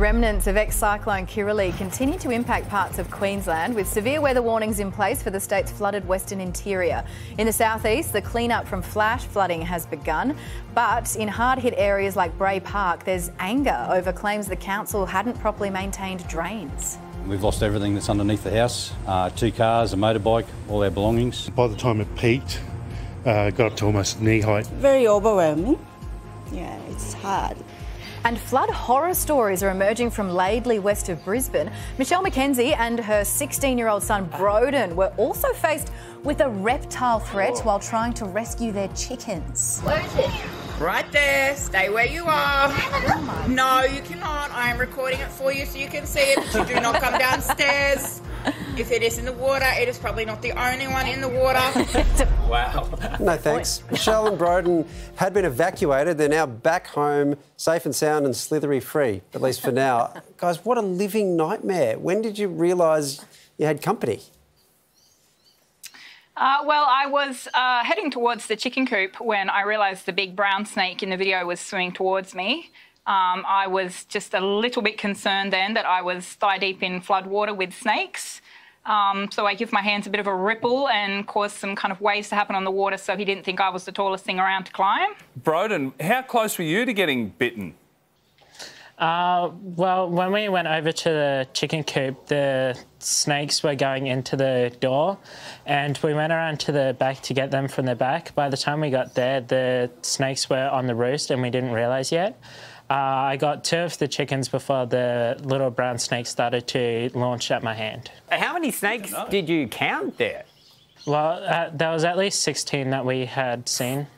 remnants of ex-cyclone Kirrily continue to impact parts of Queensland with severe weather warnings in place for the state's flooded western interior. In the southeast, the clean-up from flash flooding has begun, but in hard-hit areas like Bray Park, there's anger over claims the council hadn't properly maintained drains. We've lost everything that's underneath the house, uh, two cars, a motorbike, all our belongings. By the time it peaked, uh, got up to almost knee height. Very overwhelming. Yeah, it's hard. And flood horror stories are emerging from Laidley, west of Brisbane. Michelle McKenzie and her 16 year old son Broden were also faced with a reptile threat oh. while trying to rescue their chickens. Where is it? Right there. Stay where you are. No, you cannot. I am recording it for you so you can see it, but you do not come downstairs. If it is in the water, it is probably not the only one in the water. wow. No thanks. Michelle and Broden had been evacuated. They're now back home, safe and sound and slithery free, at least for now. Guys, what a living nightmare. When did you realise you had company? Uh, well, I was uh, heading towards the chicken coop when I realised the big brown snake in the video was swimming towards me. Um, I was just a little bit concerned then that I was thigh deep in flood water with snakes. Um, so I give my hands a bit of a ripple and cause some kind of waves to happen on the water so he didn't think I was the tallest thing around to climb. Broden, how close were you to getting bitten? Uh, well, when we went over to the chicken coop, the snakes were going into the door, and we went around to the back to get them from the back. By the time we got there, the snakes were on the roost, and we didn't realise yet. Uh, I got two of the chickens before the little brown snake started to launch at my hand. How many snakes did you count there? Well, uh, there was at least 16 that we had seen.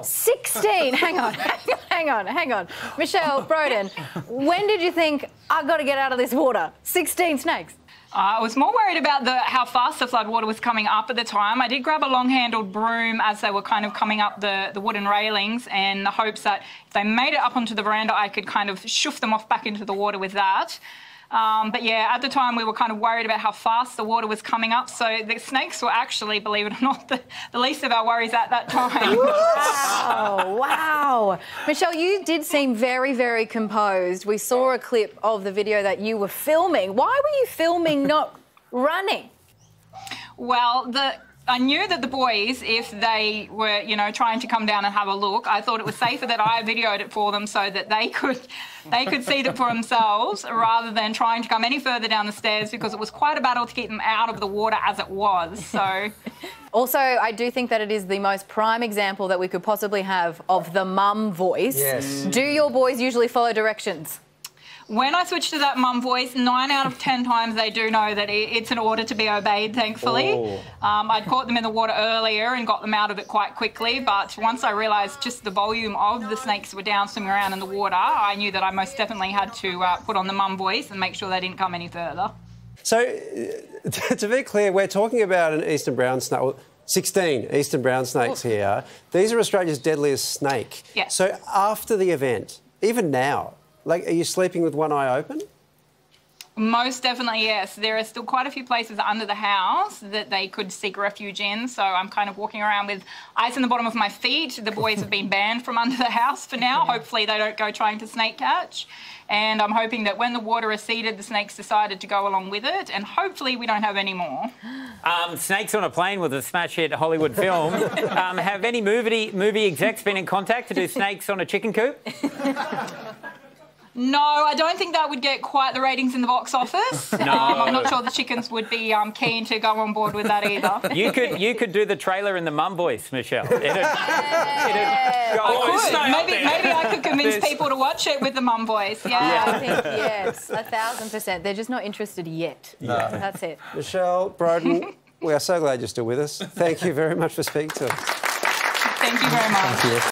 16. hang on, hang on, hang on. Michelle Broden, when did you think I've got to get out of this water? 16 snakes. I was more worried about the how fast the flood water was coming up at the time. I did grab a long-handled broom as they were kind of coming up the, the wooden railings in the hopes that if they made it up onto the veranda, I could kind of shoof them off back into the water with that. Um, but yeah, at the time we were kind of worried about how fast the water was coming up. So the snakes were actually, believe it or not, the, the least of our worries at that time. wow, wow. Michelle, you did seem very, very composed. We saw a clip of the video that you were filming. Why were you filming, not running? Well, the I knew that the boys, if they were, you know, trying to come down and have a look, I thought it was safer that I videoed it for them so that they could, they could see it for themselves rather than trying to come any further down the stairs because it was quite a battle to keep them out of the water as it was. So. Also, I do think that it is the most prime example that we could possibly have of the mum voice. Yes. Do your boys usually follow directions? When I switch to that mum voice, nine out of ten times they do know that it's an order to be obeyed, thankfully. Oh. Um, I'd caught them in the water earlier and got them out of it quite quickly, but once I realised just the volume of the snakes were down swimming around in the water, I knew that I most definitely had to uh, put on the mum voice and make sure they didn't come any further. So, uh, to be clear, we're talking about an eastern brown snake. 16 eastern brown snakes here. These are Australia's deadliest snake. Yeah. So after the event, even now, like, are you sleeping with one eye open? Most definitely, yes. There are still quite a few places under the house that they could seek refuge in. So I'm kind of walking around with ice in the bottom of my feet. The boys have been banned from under the house for now. Hopefully, they don't go trying to snake catch. And I'm hoping that when the water receded, the snakes decided to go along with it. And hopefully, we don't have any more. Um, snakes on a plane was a smash hit Hollywood film. um, have any movie movie execs been in contact to do snakes on a chicken coop? No, I don't think that would get quite the ratings in the box office. No. Um, I'm not sure the chickens would be um, keen to go on board with that either. You could you could do the trailer in the mum voice, Michelle. It'd, it'd go I could. Maybe, maybe I could convince There's- people to watch it with the mum voice. Yeah. I think yes, a thousand percent. They're just not interested yet. That's it. Michelle, Broden, we are so glad you're still with us. Thank you very much for speaking to us. Thank you very much.